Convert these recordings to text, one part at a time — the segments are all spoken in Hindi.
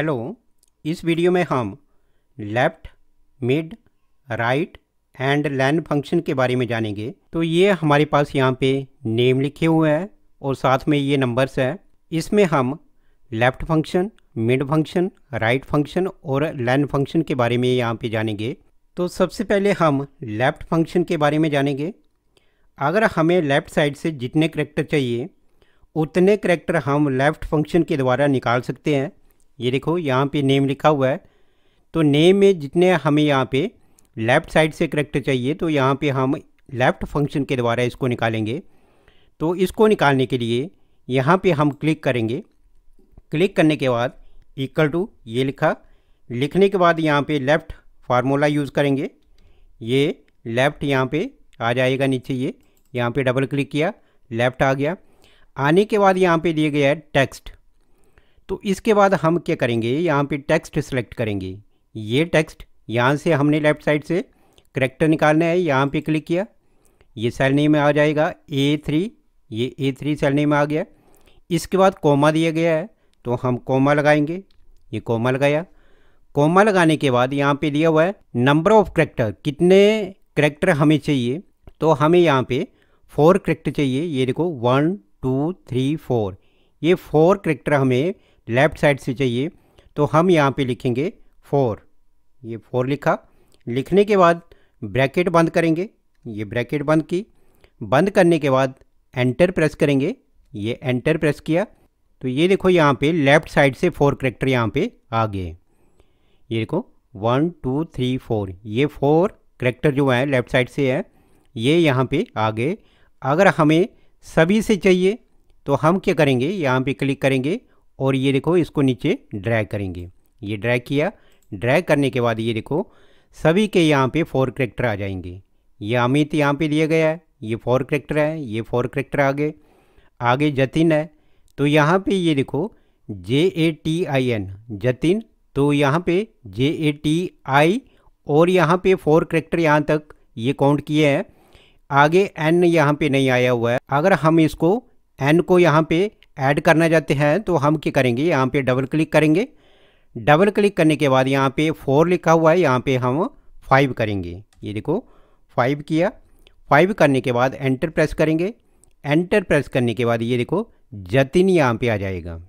हेलो, इस वीडियो में हम left, mid, right and len function के बारे में जानेंगे। तो ये हमारे पास यहाँ पे नेम लिखे हुए हैं और साथ में ये नंबर्स है। इसमें हम left function, mid function, right function और लैन फ़ंक्शन के बारे में यहाँ पे जानेंगे। तो सबसे पहले हम लेफ़्ट फ़ंक्शन के बारे में जानेंगे। अगर हमें लेफ़्ट साइड से जितने करेक्टर चाहिए, उतने करेक्टर हम लेफ़्ट फ़ंक्शन के द्वारा निकाल सकते हैं। ये देखो, यहाँ पे नेम लिखा हुआ है। तो नेम में जितने हमें यहाँ पे लेफ़्ट साइड से करेक्टर चाहिए तो यहाँ पे हम लेफ़्ट फ़ंक्शन के द्वारा इसको निकालेंगे। तो इसको निकालने के लिए यहाँ पे हम क्लिक करेंगे। क्लिक करने के बाद इक्वल टू ये लिखा। लिखने के बाद यहाँ पे लेफ़्ट फार्मूला यूज़ करेंगे। ये लेफ़्ट यहाँ पे आ जाएगा नीचे ये। यहाँ पे डबल क्लिक किया लेफ़्ट आ गया। आने के बाद यहाँ पे दिया गया है टेक्स्ट तो इसके बाद हम क्या करेंगे? यहाँ पे टेक्स्ट सेलेक्ट करेंगे। ये टेक्स्ट यहाँ से हमने लेफ़्ट साइड से करेक्टर निकालना है। यहाँ पे क्लिक किया। ये सेल नेम में आ जाएगा। ए थ्री ये ए थ्री सेल नेम में आ गया। इसके बाद कोमा दिया गया है। तो हम कोमा लगाएँगे। ये कोमा लगाया। कोमा लगाने के बाद यहाँ पे दिया हुआ है नंबर ऑफ़ करेक्टर कितने करेक्टर हमें चाहिए? तो हमें यहाँ पे फोर करेक्टर चाहिए। ये देखो वन टू थ्री फोर ये फोर करेक्टर हमें लेफ़्ट साइड से चाहिए तो हम यहाँ पे लिखेंगे फोर। ये फोर लिखा। लिखने के बाद ब्रैकेट बंद करेंगे। ये ब्रैकेट बंद की। बंद करने के बाद एंटर प्रेस करेंगे। ये एंटर प्रेस किया। तो ये देखो यहाँ पे लेफ़्ट साइड से फोर करेक्टर यहाँ पे आ गए। ये देखो, वन, टू, थ्री, फोर। ये फोर करेक्टर जो है, लेफ़्ट साइड से है, ये यहाँ पे आ गए। अगर हमें सभी से चाहिए तो हम क्या करेंगे? यहाँ पे क्लिक करेंगे। और ये देखो इसको नीचे ड्रैग करेंगे। ये ड्रैग किया। ड्रैग करने के बाद ये देखो, सभी के यहाँ पे फोर करेक्टर आ जाएँगे। ये अमित यहाँ पे दिया गया है। ये फोर करेक्टर है। ये फोर करेक्टर आगे। आगे जतिन है। तो यहाँ पे ये देखो J A T I N Jatin तो यहाँ पे जे ए टी आई और यहाँ पे फोर करेक्टर यहाँ तक ये काउंट किए हैं। आगे एन यहाँ पे नहीं आया हुआ है। अगर हम इसको एन को यहाँ पे ऐड करना चाहते हैं तो हम क्या करेंगे? यहाँ पे डबल क्लिक करेंगे। डबल क्लिक करने के बाद यहाँ पे फोर लिखा हुआ है, यहाँ पे हम फाइव करेंगे। ये देखो, फाइव किया। फाइव करने के बाद एंटर प्रेस करेंगे। एंटर प्रेस करने के बाद ये देखो, जतिन यहाँ पे आ जाएगा।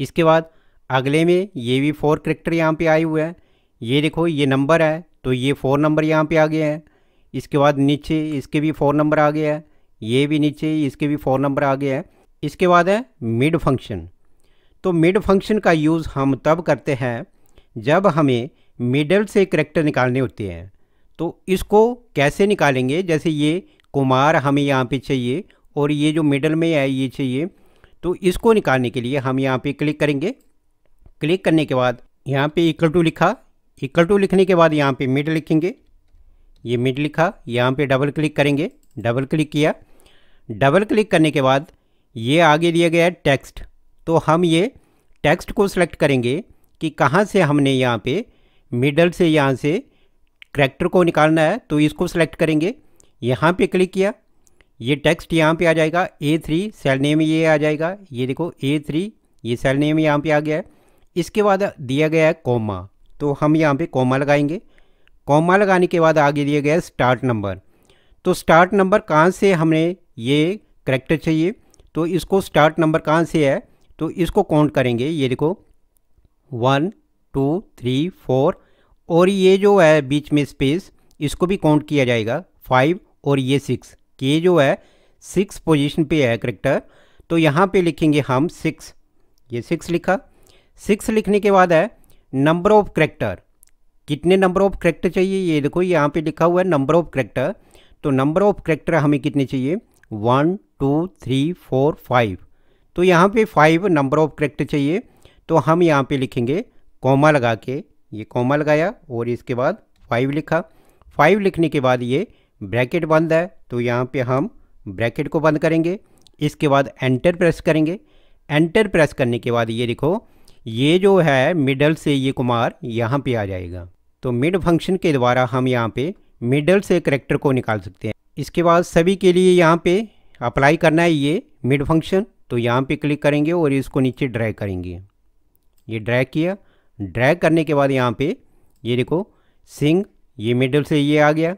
इसके बाद अगले में ये भी फोर करेक्टर यहाँ पे आए हुए हैं। ये देखो, ये नंबर है तो ये फोर नंबर यहाँ पे आ गए हैं। इसके बाद नीचे इसके भी फोर नंबर आ गया है। ये भी नीचे इसके भी फोर नंबर आ गया है। इसके बाद है मिड फ़ंक्शन तो मिड फ़ंक्शन का यूज़ हम तब करते हैं जब हमें मिडल से करेक्टर निकालने होते हैं। तो इसको कैसे निकालेंगे? जैसे ये कुमार हमें यहाँ पे चाहिए और ये जो मिडल में है, ये चाहिए। तो इसको निकालने के लिए हम यहाँ पे क्लिक करेंगे। क्लिक करने के बाद यहाँ पे इक्वल टू लिखा। इक्वल टू लिखने के बाद यहाँ पे मिड लिखेंगे। ये मिड लिखा। यहाँ पे डबल क्लिक करेंगे। डबल क्लिक किया। डबल क्लिक करने के बाद ये आगे दिया गया है टेक्स्ट तो हम ये टेक्स्ट को सिलेक्ट करेंगे कि कहाँ से हमने यहाँ पे मिडल से यहाँ से करेक्टर को निकालना है तो इसको सिलेक्ट करेंगे। यहाँ पे क्लिक किया, ये टेक्स्ट यहाँ पे आ जाएगा। ए थ्री सेल नेम ये आ जाएगा। ये देखो ए थ्री ये सेल नेम यहाँ पे आ गया है। इसके बाद दिया गया है कॉमा तो हम यहाँ पे कॉमा लगाएँगे। कॉमा लगाने के बाद आगे दिया गया है स्टार्ट नंबर तो स्टार्ट नंबर कहाँ से हमने ये करेक्टर चाहिए? तो इसको स्टार्ट नंबर कहाँ से है? तो इसको काउंट करेंगे, ये देखो। वन टू थ्री फोर और ये जो है बीच में स्पेस इसको भी काउंट किया जाएगा। फाइव और ये सिक्स ये जो है सिक्स पोजीशन पे है करेक्टर तो यहाँ पे लिखेंगे हम सिक्स ये सिक्स लिखा। सिक्स लिखने के बाद है नंबर ऑफ़ करेक्टर कितने नंबर ऑफ़ करेक्टर चाहिए? ये देखो, यहाँ पे लिखा हुआ है नंबर ऑफ़ करेक्टर तो नंबर ऑफ़ करेक्टर हमें कितने चाहिए? One two, three, four, five. तो यहाँ पे फाइव नंबर ऑफ़ करेक्टर चाहिए। तो हम यहाँ पे लिखेंगे कॉमा लगा के, ये कॉमा लगाया और इसके बाद फाइव लिखा। फाइव लिखने के बाद ये ब्रैकेट बंद है तो यहाँ पे हम ब्रैकेट को बंद करेंगे। इसके बाद एंटर प्रेस करेंगे। एंटर प्रेस करने के बाद ये देखो, ये जो है मिडल से ये कुमार यहाँ पे आ जाएगा। तो मिड फ़ंक्शन के द्वारा हम यहाँ पे मिडल से करेक्टर को निकाल सकते हैं। इसके बाद सभी के लिए यहाँ पे अप्लाई करना है ये मिड फ़ंक्शन तो यहाँ पे क्लिक करेंगे और इसको नीचे ड्रैग करेंगे। ये ड्रैग किया। ड्रैग करने के बाद यहाँ पे ये देखो सिंग ये मिडल से ये आ गया।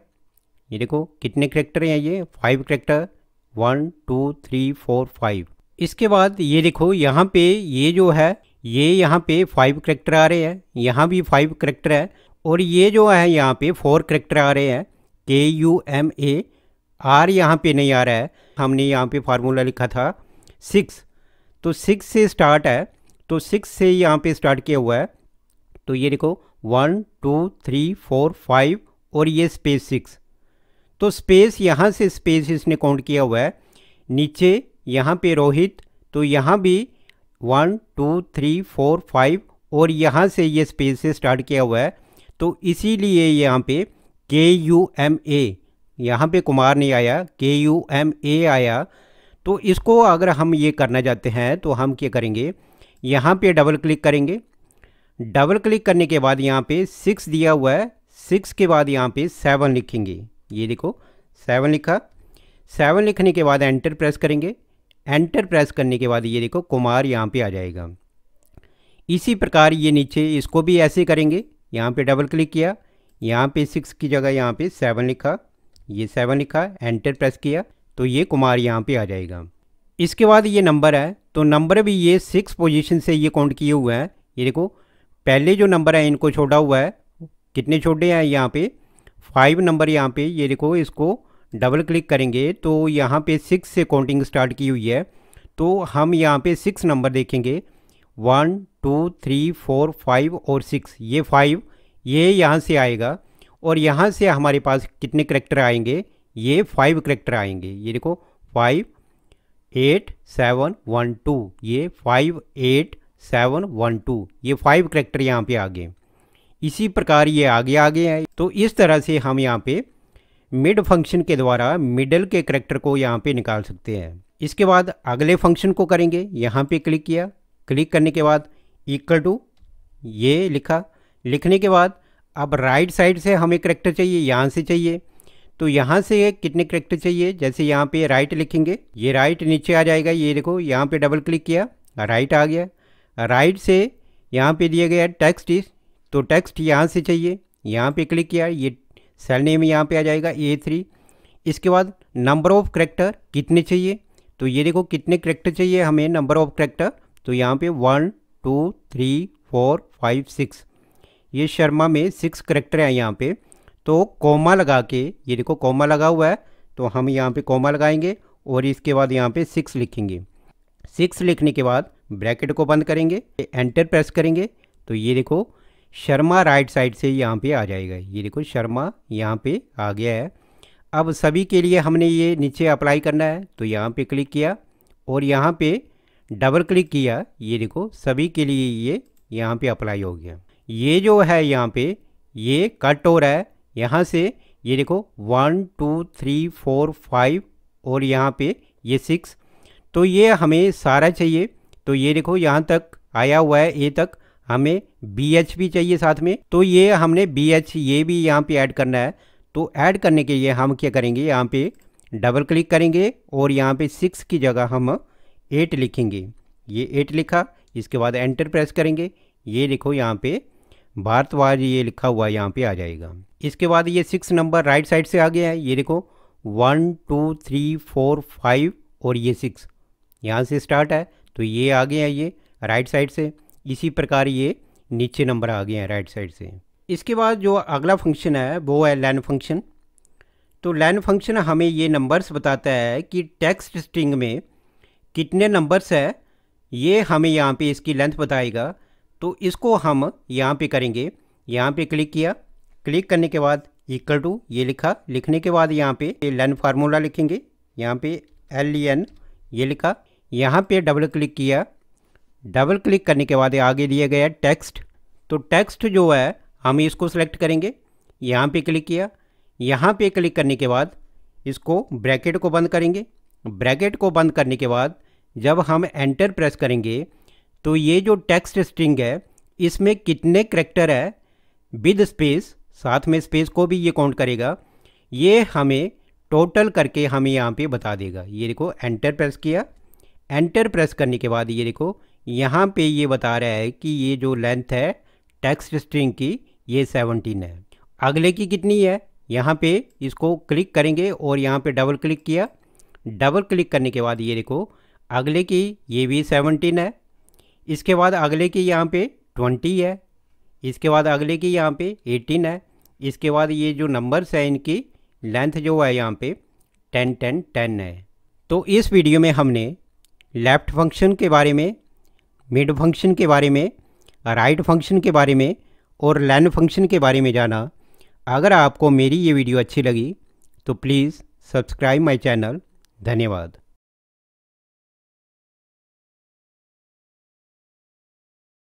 ये देखो, कितने करेक्टर हैं ये? Five character one two three four five इसके बाद ये देखो, यहाँ पे ये जो है, ये यहाँ पे फाइव करेक्टर आ रहे हैं। यहाँ भी फाइव करेक्टर है। और ये जो है, यहाँ पे फोर करेक्टर आ रहे हैं। के यू एम ए आर यहाँ पे नहीं आ रहा है। हमने यहाँ पे फार्मूला लिखा था सिक्स तो सिक्स से स्टार्ट है। तो सिक्स से यहाँ पे स्टार्ट किया हुआ है। तो ये देखो one two three four five और ये स्पेस सिक्स तो स्पेस यहाँ से स्पेस इसने काउंट किया हुआ है। नीचे यहाँ पे रोहित तो यहाँ भी one two three four five और यहाँ से ये स्पेस से स्टार्ट किया हुआ है। तो इसीलिए यहाँ पे के यू एम ए यहाँ पे कुमार नहीं आया के यू एम ए आया। तो इसको अगर हम ये करना चाहते हैं तो हम क्या करेंगे? यहाँ पे डबल क्लिक करेंगे। डबल क्लिक करने के बाद यहाँ पे सिक्स दिया हुआ है। सिक्स के बाद यहाँ पे सेवन लिखेंगे। ये देखो सेवन लिखा। सेवन लिखने के बाद एंटर प्रेस करेंगे। एंटर प्रेस करने के बाद ये देखो, कुमार यहाँ पे आ जाएगा। इसी प्रकार ये नीचे इसको भी ऐसे करेंगे। यहाँ पे डबल क्लिक किया। यहाँ पे सिक्स की जगह यहाँ पे सेवन लिखा। ये सेवन लिखा एंटर प्रेस किया तो ये कुमार यहाँ पे आ जाएगा। इसके बाद ये नंबर है तो नंबर भी ये सिक्स पोजीशन से ये काउंट किए हुए हैं। ये देखो, पहले जो नंबर है, इनको छोड़ा हुआ है, कितने छोटे हैं यहाँ पे? फाइव नंबर यहाँ पे, ये देखो, इसको डबल क्लिक करेंगे तो यहाँ पे सिक्स से काउंटिंग स्टार्ट की हुई है। तो हम यहाँ पे सिक्स नंबर देखेंगे। One two three four five और सिक्स ये फाइव ये यहाँ से आएगा। और यहाँ से हमारे पास कितने करेक्टर आएँगे? ये फाइव करेक्टर आएँगे। ये देखो five eight seven one two ये five eight seven one two ये फाइव करेक्टर यहाँ पे आ गए। इसी प्रकार ये आगे आगे है तो इस तरह से हम यहाँ पे मिड फ़ंक्शन के द्वारा मिडल के करेक्टर को यहाँ पे निकाल सकते हैं। इसके बाद अगले फ़ंक्शन को करेंगे। यहाँ पे क्लिक किया। क्लिक करने के बाद इक्वल टू ये लिखा। लिखने के बाद अब राइट साइड से हमें करेक्टर चाहिए, यहाँ से चाहिए। तो यहाँ से कितने करेक्टर चाहिए? जैसे यहाँ पे राइट लिखेंगे, ये राइट नीचे आ जाएगा, ये देखो, यहाँ पे डबल क्लिक किया राइट आ गया। राइट से यहाँ पे दिया गया टेक्स्ट इस तो टेक्स्ट यहाँ से चाहिए, यहाँ पे क्लिक किया, ये सेल नेम यहाँ पे आ जाएगा ए थ्री इसके बाद नंबर ऑफ़ करेक्टर कितने चाहिए? तो ये देखो कितने करेक्टर चाहिए हमें नंबर ऑफ़ करेक्टर तो यहाँ पे one two three four five six ये शर्मा में सिक्स करेक्टर हैं यहाँ पे। तो कोमा लगा के, ये देखो कोमा लगा हुआ है तो हम यहाँ पे कोमा लगाएँगे और इसके बाद यहाँ पे सिक्स लिखेंगे। सिक्स लिखने के बाद ब्रैकेट को बंद करेंगे एंटर प्रेस करेंगे तो ये देखो शर्मा राइट साइड से यहाँ पे आ जाएगा। ये देखो शर्मा यहाँ पे आ गया है। अब सभी के लिए हमने ये नीचे अप्लाई करना है तो यहाँ पे क्लिक किया और यहाँ पे डबल क्लिक किया। ये देखो सभी के लिए ये यहाँ पे अप्लाई हो गया। ये जो है यहाँ पे, ये कट हो रहा है। यहाँ से ये देखो one two three four five और यहाँ पे ये सिक्स तो ये हमें सारा चाहिए। तो ये देखो, यहाँ तक आया हुआ है ए तक। हमें बी एच भी चाहिए साथ में। तो ये हमने बी एच ये भी यहाँ पे ऐड करना है। तो ऐड करने के लिए हम क्या करेंगे, यहाँ पे डबल क्लिक करेंगे और यहाँ पे सिक्स की जगह हम एट लिखेंगे। ये एट लिखा, इसके बाद एंटर प्रेस करेंगे। ये देखो, यहाँ पे भारतवाज ये लिखा हुआ यहाँ पे आ जाएगा। इसके बाद ये सिक्स नंबर राइट साइड से आ गया है। ये देखो one two three four five और ये सिक्स यहाँ से स्टार्ट है तो ये आ गए हैं ये राइट साइड से। इसी प्रकार ये नीचे नंबर आ गए हैं राइट साइड से। इसके बाद जो अगला फ़ंक्शन है, वो है लैन फ़ंक्शन तो लैन फ़ंक्शन हमें ये नंबर्स बताता है कि टेक्स्ट स्ट्रिंग में कितने नंबर्स है, ये हमें यहाँ पे इसकी लेंथ बताएगा। तो इसको हम यहाँ पे करेंगे। यहाँ पे क्लिक किया। क्लिक करने के बाद इक्वल टू ये लिखा। लिखने के बाद यहाँ पे लेन फार्मूला लिखेंगे। यहाँ पे एल ई एन ये लिखा। यहाँ पे डबल क्लिक किया। डबल क्लिक करने के बाद आगे दिया गया टेक्स्ट तो टेक्स्ट जो है, हम इसको सेलेक्ट करेंगे। यहाँ पे क्लिक किया। यहाँ पे क्लिक करने के बाद इसको ब्रैकेट को बंद करेंगे। ब्रैकेट को बंद करने के बाद जब हम एंटर प्रेस करेंगे तो ये जो टेक्स्ट स्ट्रिंग है, इसमें कितने करेक्टर है? विद स्पेस साथ में स्पेस को भी ये काउंट करेगा। ये हमें टोटल करके हमें यहाँ पे बता देगा। ये देखो एंटर प्रेस किया। एंटर प्रेस करने के बाद ये देखो, यहाँ पे ये बता रहा है कि ये जो लेंथ है टेक्स्ट स्ट्रिंग की, ये 17 है। अगले की कितनी है? यहाँ पे इसको क्लिक करेंगे और यहाँ पे डबल क्लिक किया। डबल क्लिक करने के बाद ये देखो, अगले की ये भी 17 है। इसके बाद अगले की यहाँ पे 20 है। इसके बाद अगले की यहाँ पे 18 है। इसके बाद ये जो नंबर्स हैं, इनकी लेंथ जो है यहाँ पे 10 10 10 है। तो इस वीडियो में हमने लेफ़्ट फ़ंक्शन के बारे में मिड फ़ंक्शन के बारे में राइट फ़ंक्शन के बारे में और लैन फ़ंक्शन के बारे में जाना। अगर आपको मेरी ये वीडियो अच्छी लगी तो प्लीज़ सब्सक्राइब माई चैनल धन्यवाद।